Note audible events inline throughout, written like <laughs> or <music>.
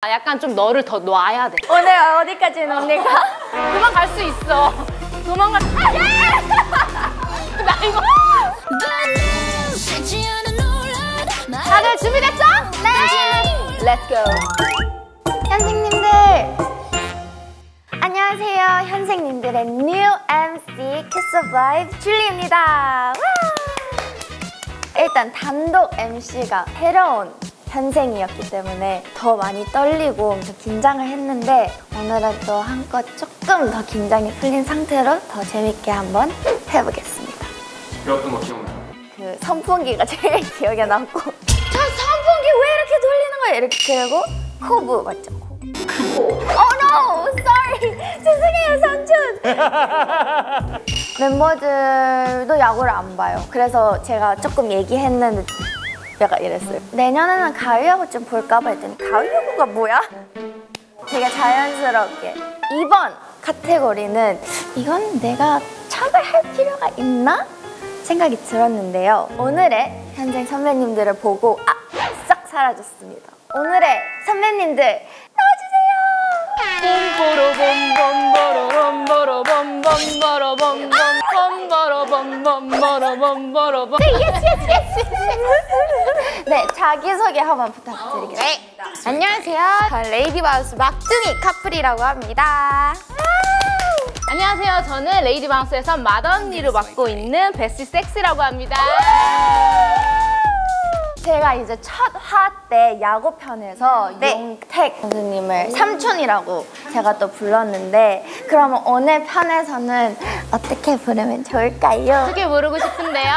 아, 약간 좀 너를 더 놔야 돼. 오늘 어디까지 놉니까? <laughs> 도망갈 수 있어. 도망갈. 아, 예! <laughs> 나 이거. 다들 준비됐죠? 네! Let's go! 현생님들! 안녕하세요. 현생님들의 new MC Kiss of Life 줄리입니다. 와! 일단 단독 MC가 새로운 현생이었기 때문에 더 많이 떨리고 엄청 긴장을 했는데 오늘은 또 한껏 조금 더 긴장이 풀린 상태로 더 재밌게 한번 해보겠습니다. 배웠던 거 기억나요? 그 선풍기가 <laughs> 제일 기억에 남고 저 선풍기 왜 이렇게 돌리는 거예요? 이렇게 그리고 커브 맞죠? 커브 Oh no! Sorry! 죄송해요 삼촌! <laughs> 멤버들도 야구를 안 봐요 그래서 제가 조금 얘기했는데 약간 이랬어요 내년에는 야구 좀 볼까 봐 했더니 야구가 뭐야? 되게 자연스럽게 2번 카테고리는 이건 내가 척을 할 필요가 있나? 생각이 들었는데요. 오늘의 현생 선배님들을 보고 아, 싹 사라졌습니다. 오늘의 선배님들 봄보로봄봄보로봄보로봄봄보로봄보로봄보로봄. 네, 자기소개 한번 부탁드리겠습니다. 안녕하세요. 전 레이디바우스 막둥이 카플이라고 합니다. 안녕하세요. 저는 레이디 바운스에서 맏언니를 맡고 있는 베스트 섹스라고 합니다. 제가 이제 첫 화 때 야구편에서 네. 용택 선생님을 삼촌이라고 제가 또 불렀는데 그러면 오늘 편에서는 어떻게 부르면 좋을까요? 어떻게 부르고 싶은데요?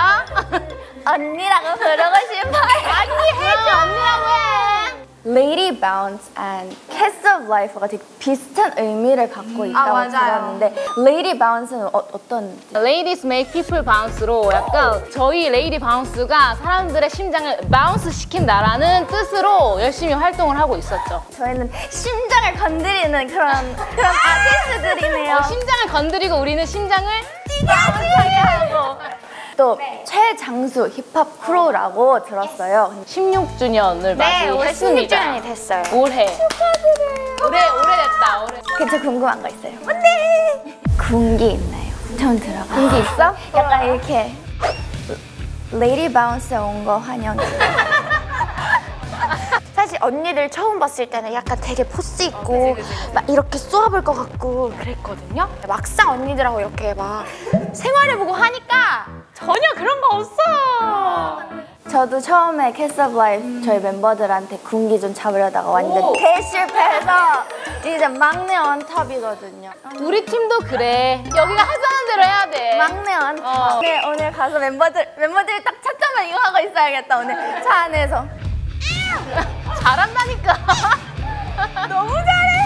<laughs> 언니라고 부르고 싶어요. 언니 해줘. 언니라고 해. Lady Bounce and Kiss of Life가 되게 비슷한 의미를 갖고 있다고 맞아요. 들었는데 Lady Bounce는 어, 어떤 Ladies make people bounce로 약간 저희 레이디 바운스가 사람들의 심장을 bounce 시킨다라는 뜻으로 열심히 활동을 하고 있었죠. 저희는 심장을 건드리는 그런 그런 <laughs> 아티스트들이네요. 어, 심장을 건드리고 우리는 심장을 bounce하게 하고 또 최장수 힙합 크루라고 들었어요. 16주년을 맞이했습니다. 네, 됐어요. 올해. 올해 오래됐다. 올해. 그저 궁금한 거 있어요. 뭔데? 군기 있나요? 처음 들어봐. 군기 있어? 약간 이렇게 레이디 바운스에 온거 환영해. <laughs> 사실 언니들 처음 봤을 때는 약간 되게 포스 있고 막 이렇게 쏘아볼 것 같고 그랬거든요. 막상 언니들하고 이렇게 막 생활해보고 하니까 전혀 그런 거 없어. 저도 처음에 Kiss of Life 저희 멤버들한테 군기 좀 잡으려다가 완전 대실패해서 이제 막내 on top이거든요. 우리 팀도 그래. 여기가 하자는 대로 해야 돼. 막내 on top. 어. 네, 오늘 가서 멤버들 멤버들이 딱 찾자면 이거 하고 있어야겠다 오늘 차 안에서. <laughs> 잘한다니까. <laughs> 너무 잘해.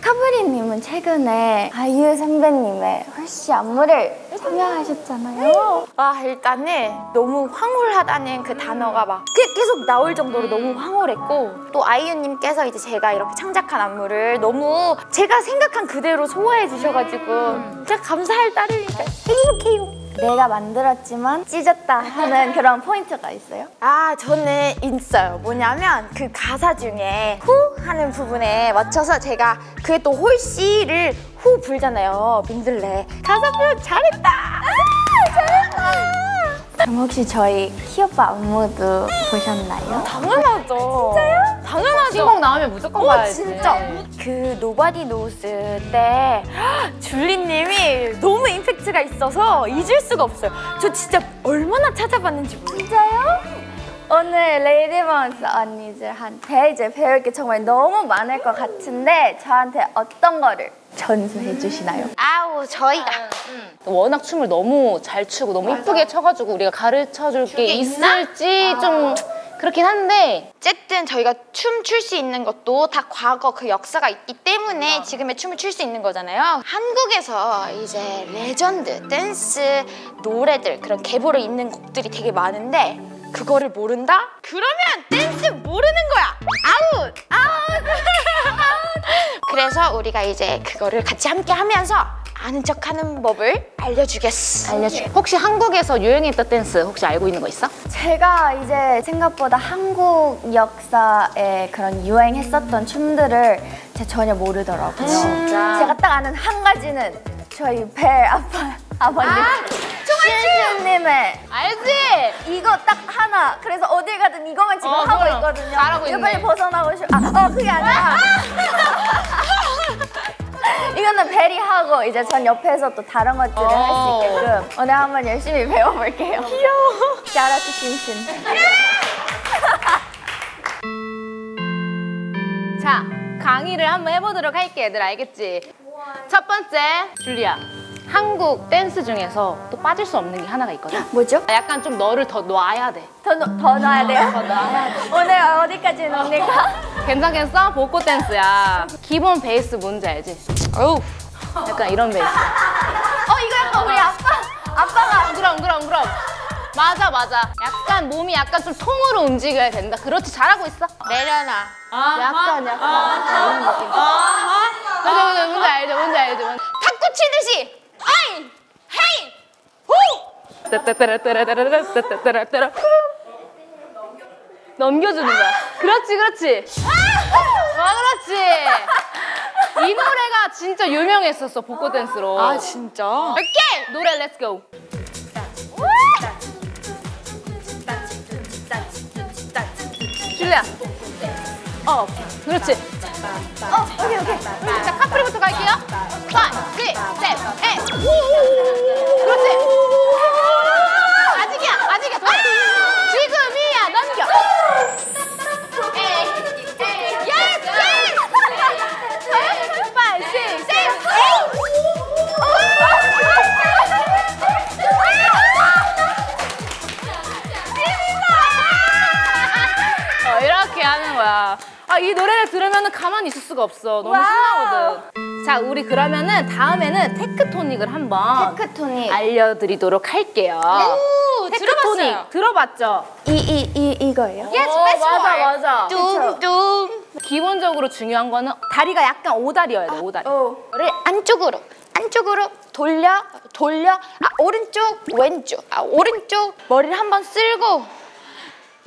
카브리님은 최근에 아이유 선배님의 홀씨 안무를 참여하셨잖아요. 아 일단은 너무 황홀하다는 그 단어가 막 그- 계속 나올 정도로 너무 황홀했고 또 아이유님께서 이제 제가 이렇게 창작한 안무를 너무 제가 생각한 그대로 소화해 주셔가지고 진짜 감사할 따름이니까 행복해요. 내가 만들었지만 찢었다 하는 <laughs> 그런 포인트가 있어요? 아 저는 있어요 뭐냐면 그 가사 중에 후 하는 부분에 맞춰서 제가 그게 또 홀씨를 후 불잖아요 민들레 가사 표현 잘했다 아, 잘했다 그럼 혹시 저희 키오프 안무도 보셨나요? 당연하죠 진짜요? 당연하죠. 신곡 나오면 무조건 오 봐야지. 진짜. 그 Nobody Knows 때 줄리님이 너무 임팩트가 있어서 잊을 수가 없어요. 저 진짜 얼마나 찾아봤는지 모르겠어요? 진짜요? 오늘 레이디바운스 언니들한테 이제 배울 게 정말 너무 많을 것 같은데 저한테 어떤 거를 전수해 주시나요? 아우 저희가 워낙 춤을 너무 잘 추고 너무 이쁘게 춰가지고 우리가 가르쳐 줄 게 있을지 좀 그렇긴 한데 어쨌든 저희가 춤 출 수 있는 것도 다 과거 그 역사가 있기 때문에 지금의 춤을 출 수 있는 거잖아요. 한국에서 이제 레전드 댄스 노래들 그런 계보를 잇는 곡들이 되게 많은데 그거를 모른다? 그러면 댄스 모르는 거야. 아웃! 아웃! <laughs> 아웃! 그래서 우리가 이제 그거를 같이 함께 하면서 아는 척하는 법을 알려주겠어. 알려줄게. 혹시 한국에서 유행했던 댄스 혹시 알고 있는 거 있어? 제가 이제 생각보다 한국 역사에 그런 유행했었던 춤들을 제가 전혀 모르더라고요. 진짜? 제가 딱 아는 한 가지는 저희 배 아빠 아버님 신수님의 알지? 이거 딱 하나. 그래서 어딜 가든 이거만 지금 어, 하고 그럼. 있거든요. 잘하고 이거 있네. 빨리 벗어나고 싶. 아, 어 그게 아니라. 이거는 베리 하고 이제 전 옆에서 또 다른 것들을 할 어. 수 있게끔 오늘 한번 열심히 배워볼게요. 귀여워. 샤라트 신신. <laughs> 자, 강의를 한번 해보도록 할게, 얘들 알겠지? 첫 번째, 줄리아. 한국 댄스 중에서 또 빠질 수 없는 게 하나가 있거든. 뭐죠? 약간 좀 너를 더 놔야 돼. 더, 넣어야 돼요? 더 놔야 돼. 오늘 어디까지 넣습니까? <laughs> 괜찮겠어? 벚꽃 댄스야. 기본 베이스 뭔지 알지? 어우. 약간 이런 베이스. 어 이거 약간 우리 아빠 아빠가 그럼, 그럼, 그럼. 맞아, 맞아. 약간 몸이 약간 좀 통으로 움직여야 된다. 그렇지, 잘하고 있어. 내려놔. 약간, 약간. 이런 느낌. 맞아, 맞아. 뭔지 알죠, 뭔지 알죠. 뭔지. 탁구 치듯이. 아이, 헤이, 후. 따따따라따라따라따따따라따라. 넘겨주는 거야. 그렇지, 그렇지. 아, 그렇지. 이 노래가 진짜 유명했었어, 복고 댄스로. 아 진짜? 오케이! 노래 let's go. 줄리아. 어, 그렇지. 어 오케이 오케이 자, 카프리부터 갈게요. 5, 6, 7, 8. 그렇지. 아직이야, 아직이야. 더. 지금이야, 넘겨. 에이, 에이, yes, yes. 5, 6, 7, 어, 이렇게 하는 거야. 아, 이 노래를 들으면 가만히 있을 수가 없어. 너무. 신나거든. 자, 우리 그러면은 다음에는 테크토닉을 한번 테크토닉 알려드리도록 할게요. 오, 테크토닉 들어봤어요. 들어봤죠? 이 이 이 이거예요? Yes, 어, best 맞아. 맞아. 뚱뚱. 기본적으로 중요한 거는 다리가 약간 오다리여야 돼, 오다리. 오를 안쪽으로 안쪽으로 돌려 돌려 아 오른쪽 왼쪽 아 오른쪽 머리를 한번 쓸고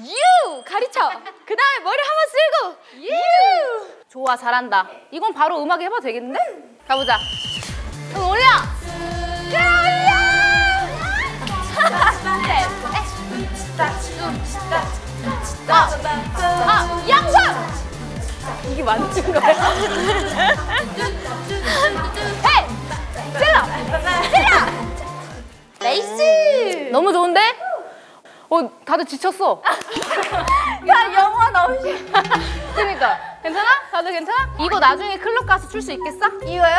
유 가르쳐 <laughs> 그 다음에 머리 한번 쓸고 유 좋아, 잘한다. 이건 바로 음악에 해봐도 되겠는데? 가보자. 응, 올려! 아, 아, 양손! 이게 맞는 거야? 헤이! 찔러! 레이스 너무 좋은데? 어, 다들 지쳤어. 야 너무 싫어 그러니까. 괜찮아? 다들 괜찮아? 이거 나중에 클럽 가서 출 수 있겠어? 이거요?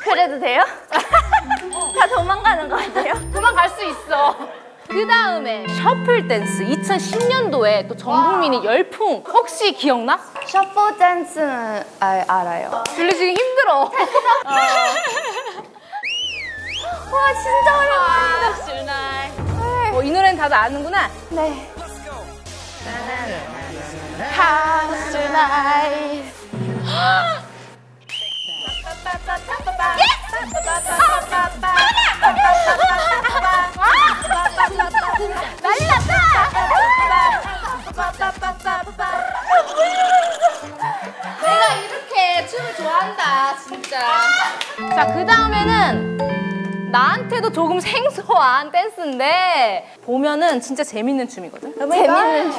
그래도 돼요? <laughs> 다 도망가는 거 아니에요? 도망갈 수 있어. 그 다음에 셔플 댄스 2010년도에 또 전 국민이 열풍 혹시 기억나? 셔플 댄스는 아, 알아요 줄리 지금 힘들어. <laughs> 와 진짜 오랜만이다 어, 이 노래는 다들 아는구나. 네 House tonight! 내가 이렇게 춤을 좋아한다, 진짜. 자, 그 다음에는 나한테도 조금 생소한 댄스인데 보면은 진짜 재밌는 춤이거든. 재밌는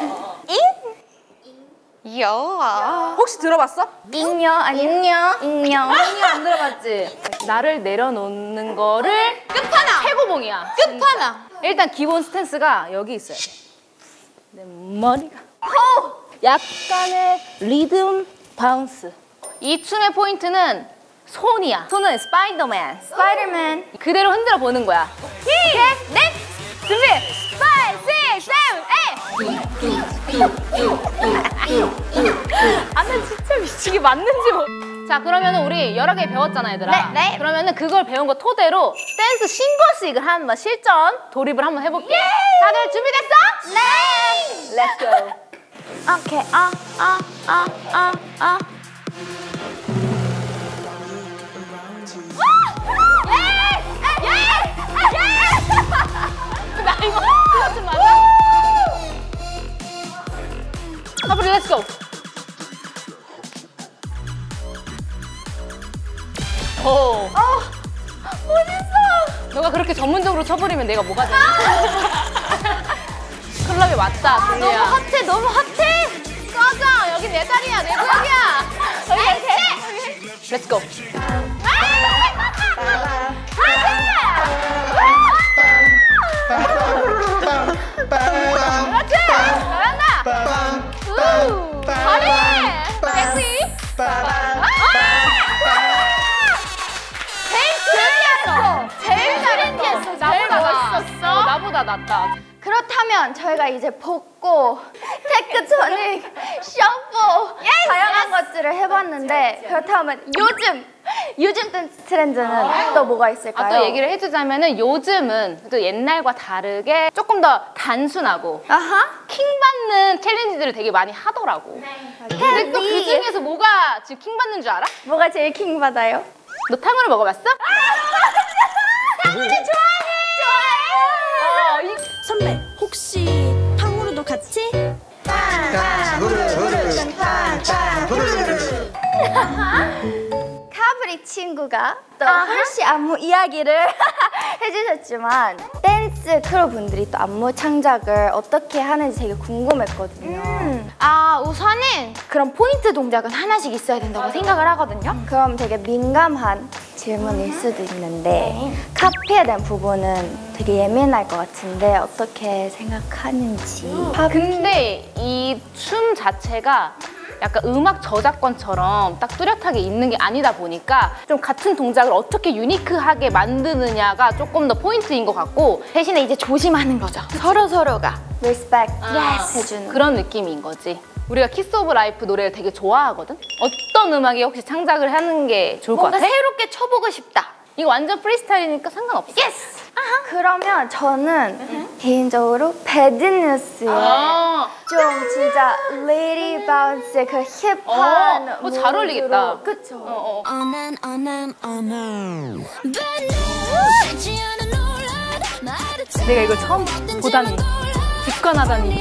춤야 혹시 들어봤어? 인녀 아니요? 인녀 인녀 아니 안 들어봤지. 나를 내려놓는 거를 끝판왕 최고봉이야. 끝판왕 일단 기본 스탠스가 여기 있어야 돼. 내 머리가 약간의 리듬 Bounce. 이 춤의 포인트는 손이야. 손은 스파이더맨. 스파이더맨 그대로 흔들어 보는 거야. 오케이, 넷, 준비. 5, 6, 7, 8. 아, 나 진짜 미치게 맞는지 모 자, 그러면 우리 여러 개 배웠잖아, 얘들아. 네, 네. 그러면은 그걸 배운 거 토대로 댄스 신고식을 한번 실전 돌입을 한번 해볼게. 다들 준비됐어? 네. Let's go. 오케이 아아아아아 나 이거 그거 좀 맞아? 샤브리 렛츠고 오 멋있어. 너가 그렇게 전문적으로 쳐버리면 내가 뭐가 되니? <laughs> 클럽에 왔다 아, 너무 준이야 핫해, 너무 핫해. 꺼져 여기 내 자리야 내 구역이야 오케이, 렛츠고 그렇다면 저희가 이제 벗고 Tecktonik, shuffle 다양한 것들을 해봤는데 그렇다면 요즘 요즘 댄스 트렌드는 또 뭐가 있을까요? 아, 또 얘기를 해주자면은 요즘은 또 옛날과 다르게 조금 더 단순하고 아하. 킹 받는 챌린지들을 되게 많이 하더라고. 근데 또 그. 중에서 뭐가 지금 킹 받는 줄 알아? 뭐가 제일 킹 받아요? 너 탕후루 먹어봤어? <laughs> 탕후루 좋아해. 좋아해. 어, 이 선배 혹시 탕후루도 같이? <laughs> 카브리 친구가 또 훨씬 안무 이야기를 <laughs> 해주셨지만 댄스 크루 분들이 또 안무 창작을 어떻게 하는지 되게 궁금했거든요. 아 우선은 그런 포인트 동작은 하나씩 있어야 된다고 생각을 하거든요. 그럼 되게 민감한 질문일 수도 있는데 카피에 대한 부분은 되게 예민할 것 같은데 어떻게 생각하는지 근데 이 춤 자체가 약간 음악 저작권처럼 딱 뚜렷하게 있는 게 아니다 보니까 좀 같은 동작을 어떻게 유니크하게 만드느냐가 조금 더 포인트인 것 같고 대신에 이제 조심하는 거죠. 서로 서로가. respect Yes. 해주는 그런 느낌인 거지. 우리가 키스 오브 라이프 노래를 되게 좋아하거든? 어떤 음악에 혹시 창작을 하는 게 좋을 것 뭔가 같아? 새롭게 쳐보고 싶다. 이거 완전 프리스타일이니까 상관없어. Yes. 그러면 저는 개인적으로 Bad News에 아, 좀 진짜 레이디 바운스의 그 힙한 어, 그거 잘 어울리겠다. 그쵸? 어, 어. 어난 어난 어난 내가 이걸 처음 보다니 직관하다니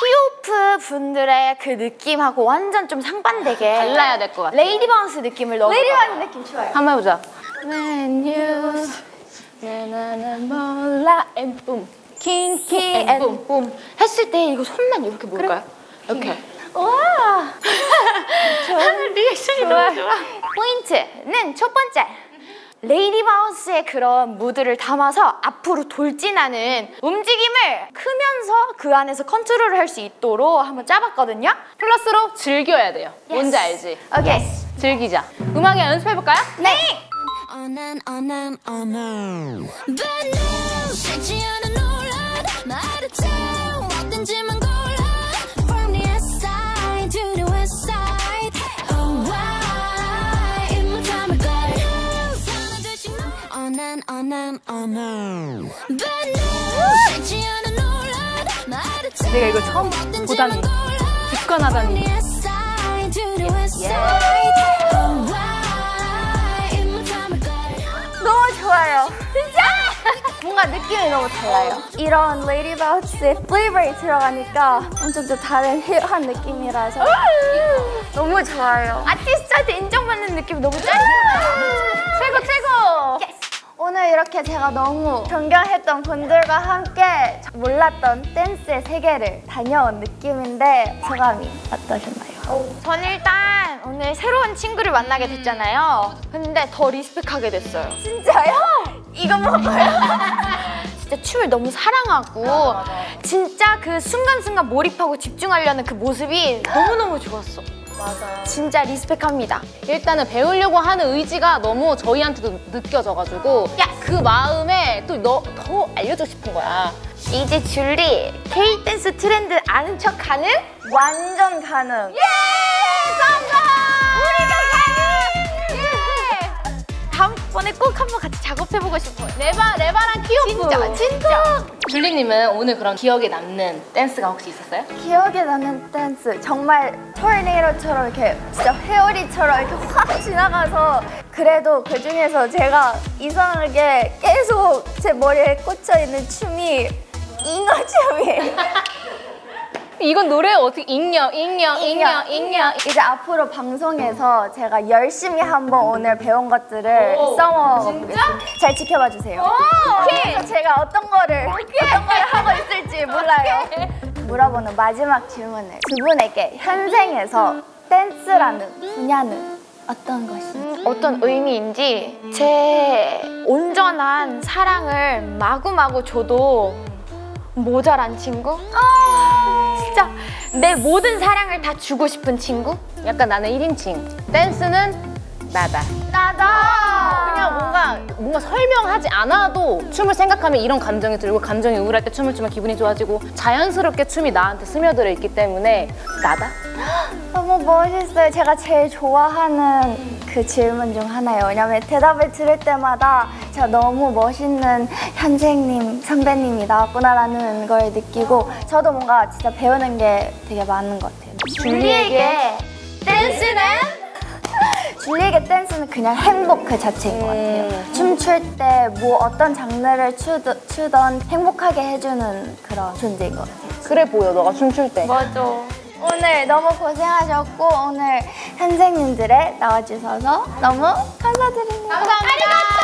키오프 분들의 그 느낌하고 완전 좀 상반되게 <laughs> 달라야 될 것 같아. 레이디 바운스 느낌을 넣어. 레이디 바운스 느낌 좋아요. 한번 해보자. When you 나나는 몰라 and boom kinky boom 했을 때 이거 손만 이렇게 모을까요? 이렇게. 와. <laughs> 하늘 리액션이 너무 좋아. 포인트는 첫 번째. 레이디 바운스의 그런 무드를 담아서 앞으로 돌진하는 움직임을 크면서 그 안에서 컨트롤을 할 수 있도록 한번 짜봤거든요. 플러스로 즐겨야 돼요. 뭔지 알지? 오케이. 즐기자. 음악에 연습해볼까요? 네. 어 내가 이걸 처음 보다니 직관하다니 너무 좋아요. 진짜? 뭔가 느낌이 너무 달라요. 이런 레이디 바운스의 flavor에 들어가니까 엄청 좀 다른 힙한 느낌이라서 너무 좋아요. 아티스트한테 인정받는 느낌 너무 짱이야. 최고 최고! 오늘 이렇게 제가 너무 존경했던 분들과 함께 몰랐던 댄스의 세계를 다녀온 느낌인데 소감이 어떠셨나요? 전 일단 오늘 새로운 친구를 만나게 됐잖아요. 근데 더 respect하게 됐어요. 진짜요? <laughs> 이거 먹어요? <laughs> 진짜 춤을 너무 사랑하고 진짜 그 순간순간 몰입하고 집중하려는 그 모습이 너무너무 좋았어. 맞아요. 진짜 리스펙합니다. 일단은 배우려고 하는 의지가 너무 저희한테도 느껴져가지고 야! 그 마음에 또 너 더 알려주고 싶은 거야. 이제 줄리 K-댄스 트렌드 아는 척하는 완전 가능. 예! 성공! 우리가 가능! 예! 다음번에 꼭 한번 같이 작업해보고 싶어요. 레바 레바랑 키오프. 진짜 진짜. 줄리님은 오늘 그런 기억에 남는 댄스가 혹시 있었어요? 기억에 나는 댄스 정말 토네이도처럼 이렇게 진짜 회오리처럼 이렇게 <laughs> 확 지나가서 그래도 그 중에서 제가 이상하게 계속 제 머리에 꽂혀 있는 춤이 잉어 춤이에요. <laughs> 이건 노래 어떻게 익녀, 익녀, 익녀, 익녀. 이제 앞으로 방송에서 제가 열심히 한번 오늘 배운 것들을 써먹겠습니다. 잘 지켜봐 주세요. 그래서 제가 어떤 거를 어떤 거를 하고 있을지 몰라요. 물어보는 마지막 질문을. 두 분에게 현생에서 댄스라는 분야는 어떤 것인지? 어떤 의미인지 제 온전한 사랑을 마구마구 줘도 모자란 친구? 진짜 내 모든 사랑을 다 주고 싶은 친구? 약간 나는 1인칭. 댄스는 나다. 나다. 그냥 뭔가 뭔가 설명하지 않아도 춤을 생각하면 이런 감정이 들고 감정이 우울할 때 춤을 추면 기분이 좋아지고 자연스럽게 춤이 나한테 스며들어 있기 때문에 나다. <gasps> 너무 멋있어요. 제가 제일 좋아하는 그 질문 중 하나예요. 왜냐면 대답을 들을 때마다 제가 너무 멋있는 현생님, 선배님이 나왔구나라는 걸 느끼고 저도 뭔가 진짜 배우는 게 되게 많은 것 같아요. 줄리에게 댄스는? <laughs> 줄리에게 댄스는 그냥 행복 그 자체인 것 같아요. 춤출 때 뭐 어떤 장르를 추던, 추던 행복하게 해주는 그런 존재인 것 같아요. 그래 보여 너가 춤출 때. 맞아. 오늘 너무 고생하셨고 오늘 선생님들의 나와주셔서 너무 감사드립니다. 감사합니다. 아리가토.